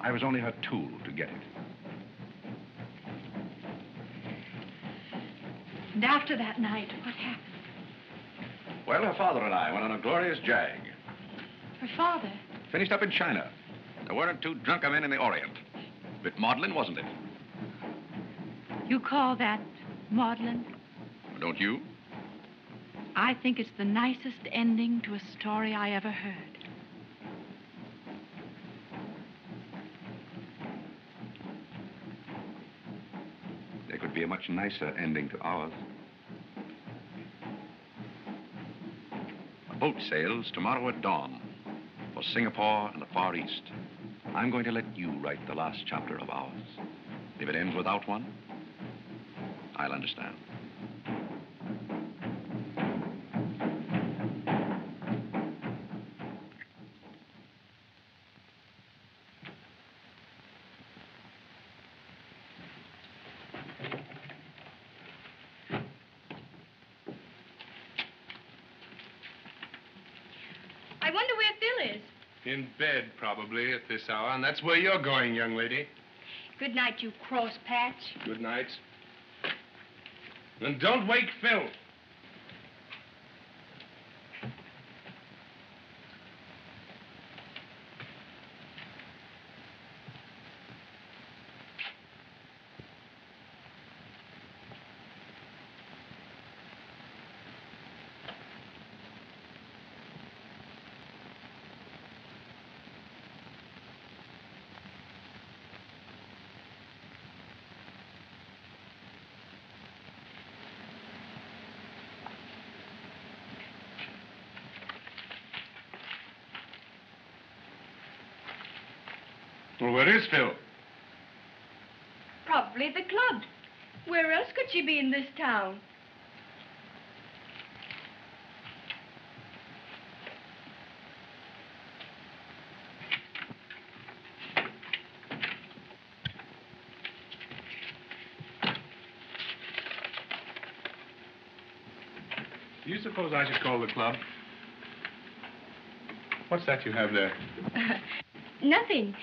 I was only her tool to get it. And after that night, what happened? Well, her father and I went on a glorious jag. Her father. Finished up in China. There weren't two drunker men in the Orient. Bit maudlin, wasn't it? You call that maudlin? Don't you? I think it's the nicest ending to a story I ever heard. There could be a much nicer ending to ours. A boat sails tomorrow at dawn for Singapore and the Far East. I'm going to let you write the last chapter of ours. If it ends without one, I'll understand. I wonder where Phil is. In bed, probably, at this hour, and that's where you're going, young lady. Good night, you cross patch. Good night. And don't wake Phil. Where is Phil? Probably the club. Where else could she be in this town? Do you suppose I should call the club? What's that you have there? (laughs) Nothing.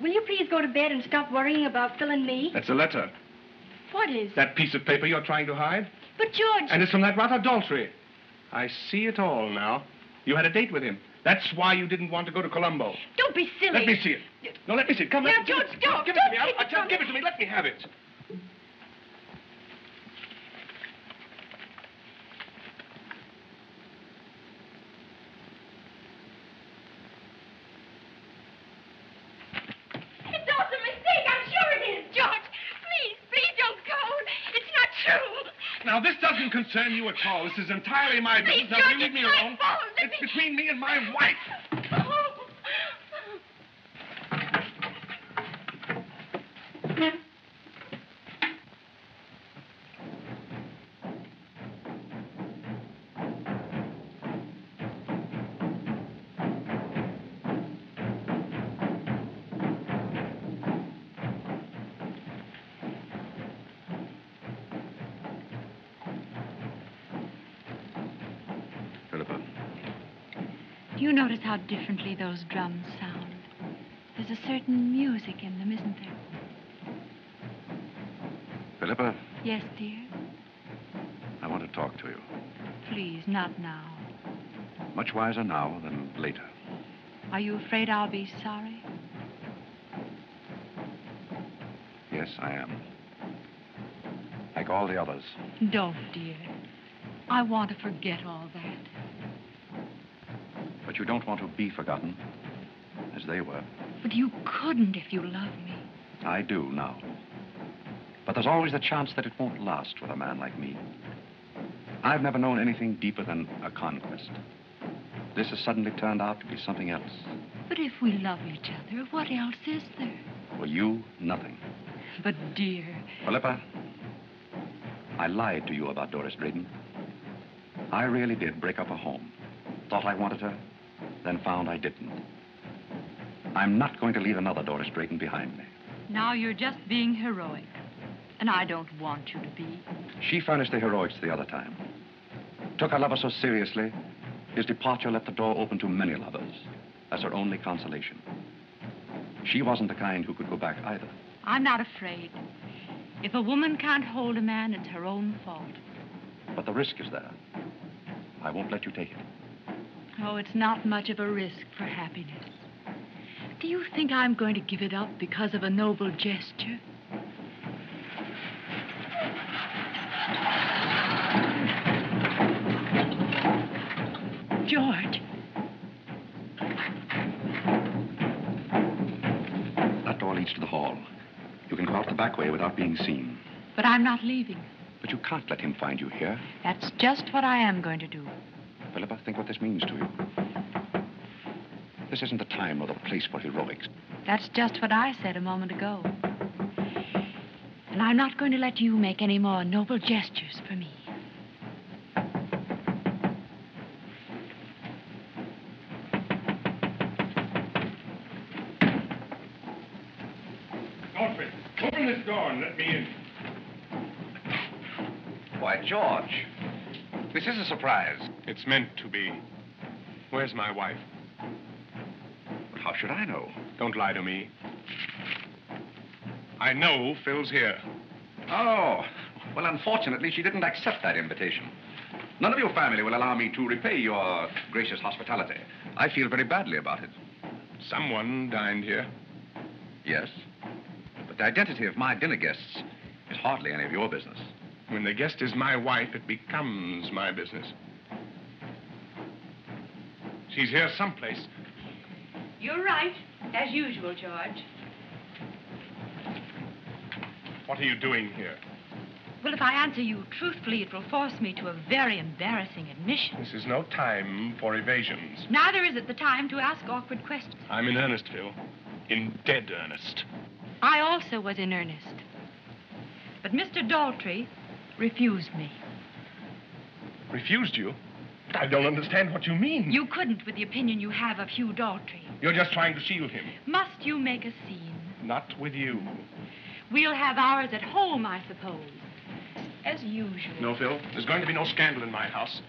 Will you please go to bed and stop worrying about Phil and me? That's a letter. What is? That piece of paper you're trying to hide? But George. And it's from that rotter Daltrey. I see it all now. You had a date with him. That's why you didn't want to go to Colombo. Don't be silly. Let me see it. No, let me see it. Come, Now, let me George, give it, stop. Give it to me. Don't I'll, I'll it just from give it to me. Let me have it. It's all a mistake. I'm sure it is, George. Please, please don't go. It's not true. Now, this doesn't concern you at all. This is entirely my business. Now, you leave me alone? It's between me and my wife. You notice how differently those drums sound? There's a certain music in them, isn't there? Philippa, Yes, dear? I want to talk to you. Please, not now. Much wiser now than later. Are you afraid I'll be sorry? Yes, I am. Like all the others. Don't, dear. I want to forget all you don't want to be forgotten, as they were. But you couldn't if you love me. I do now. But there's always the chance that it won't last with a man like me. I've never known anything deeper than a conquest. This has suddenly turned out to be something else. But if we love each other, what else is there? For you, nothing. But, dear, Philippa, I lied to you about Doris Drayton. I really did break up a home. Thought I wanted her, then found I didn't. I'm not going to leave another Doris Drayton behind me. now you're just being heroic. And I don't want you to be. She furnished the heroics the other time. Took her lover so seriously, his departure left the door open to many lovers as her only consolation. She wasn't the kind who could go back either. I'm not afraid. If a woman can't hold a man, it's her own fault. But the risk is there. I won't let you take it. Oh, it's not much of a risk for happiness. Do you think I'm going to give it up because of a noble gesture? George, That door leads to the hall. You can go out the back way without being seen. but I'm not leaving. But you can't let him find you here. That's just what I am going to do. Philippa, think what this means to you. This isn't the time or the place for heroics. That's just what I said a moment ago. And I'm not going to let you make any more noble gestures for me. Alfred, open this door and let me in. Why, George, this is a surprise. It's meant to be. Where's my wife? How should I know? Don't lie to me. I know Phil's here. Oh, well, unfortunately, she didn't accept that invitation. None of your family will allow me to repay your gracious hospitality. I feel very badly about it. Someone dined here. Yes. But the identity of my dinner guests is hardly any of your business. When the guest is my wife, it becomes my business. She's here someplace. You're right, as usual, George. What are you doing here? Well, if I answer you truthfully, it will force me to a very embarrassing admission. This is no time for evasions. Neither is it the time to ask awkward questions. I'm in earnest, Phil. In dead earnest. I also was in earnest. But Mr. Dawltry refused me. Refused you? I don't understand what you mean. You couldn't with the opinion you have of Hugh Dawltry. You're just trying to shield him. Must you make a scene? Not with you. We'll have ours at home, I suppose. As usual. No, Phil. There's going to be no scandal in my house.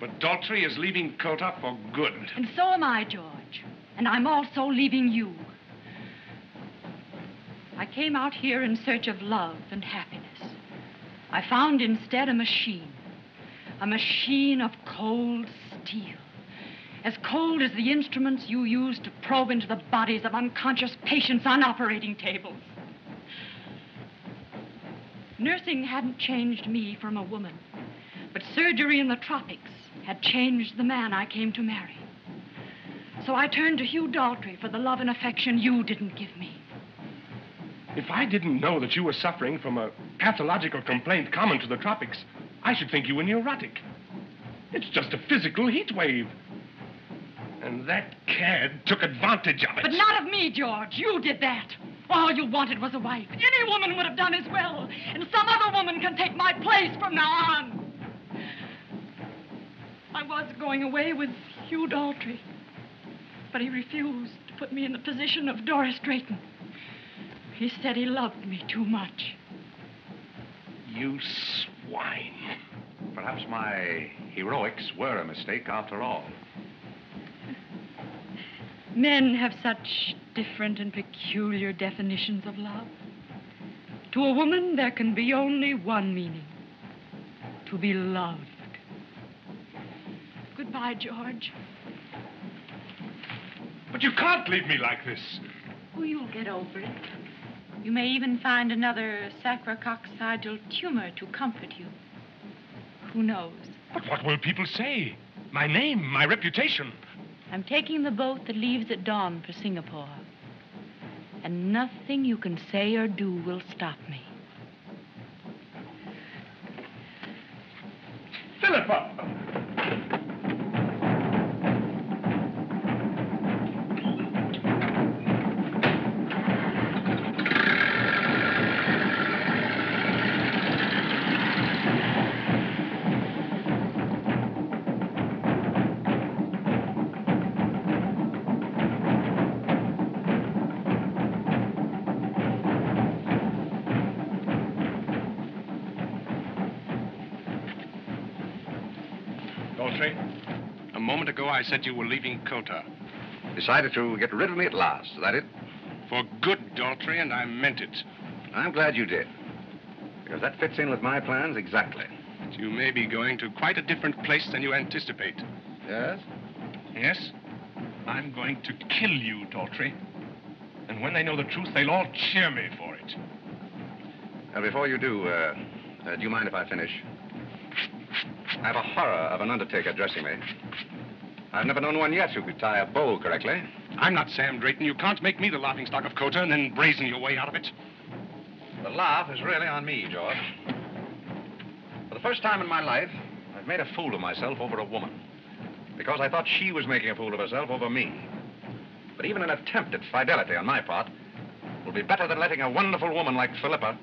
But Dawltry is leaving Kota for good. And so am I, George. And I'm also leaving you. I came out here in search of love and happiness. I found instead a machine. A machine of cold steel. As cold as the instruments you use to probe into the bodies of unconscious patients on operating tables. Nursing hadn't changed me from a woman, but surgery in the tropics had changed the man I came to marry. So I turned to Hugh Dawltry for the love and affection you didn't give me. If I didn't know that you were suffering from a pathological complaint common to the tropics, I should think you were neurotic. It's just a physical heat wave. And that cad took advantage of it. But not of me, George. You did that. All you wanted was a wife. Any woman would have done as well. And some other woman can take my place from now on. I was going away with Hugh Dawltry. But he refused to put me in the position of Doris Drayton. He said he loved me too much. You swine. Perhaps my heroics were a mistake after all. Men have such different and peculiar definitions of love. To a woman, there can be only one meaning to be loved. Goodbye, George. But you can't leave me like this. Oh, you'll get over it. You may even find another sacrococcygeal tumor to comfort you. Who knows? But what will people say? My name, my reputation. I'm taking the boat that leaves at dawn for Singapore. And nothing you can say or do will stop me. Philippa! Dawltry. A moment ago, I said you were leaving Kota. Decided to get rid of me at last. Is that it? For good, Dawltry, and I meant it. I'm glad you did. Because that fits in with my plans exactly. You may be going to quite a different place than you anticipate. Yes? Yes? I'm going to kill you, Dawltry. And when they know the truth, they'll all cheer me for it. Now, before you do, uh, uh, do you mind if I finish? I have a horror of an undertaker dressing me. I've never known one yet who could tie a bow correctly. I'm not Sam Drayton. You can't make me the laughing stock of Kota and then brazen your way out of it. The laugh is really on me, George. For the first time in my life, I've made a fool of myself over a woman. Because I thought she was making a fool of herself over me. But even an attempt at fidelity on my part will be better than letting a wonderful woman like Philippa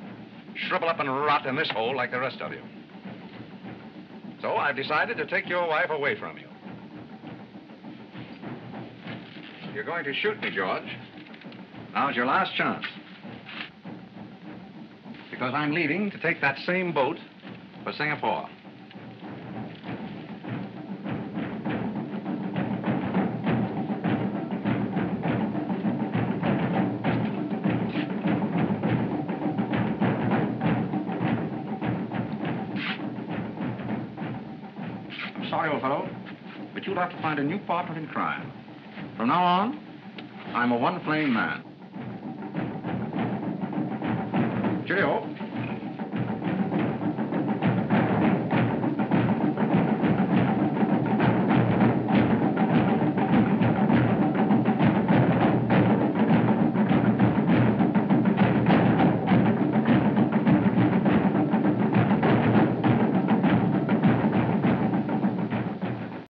shrivel up and rot in this hole like the rest of you. So I've decided to take your wife away from you. You're going to shoot me, George. Now's your last chance. Because I'm leaving to take that same boat for Singapore. Have to find a new partner in crime. From now on, I'm a one-flame man. Cheerio.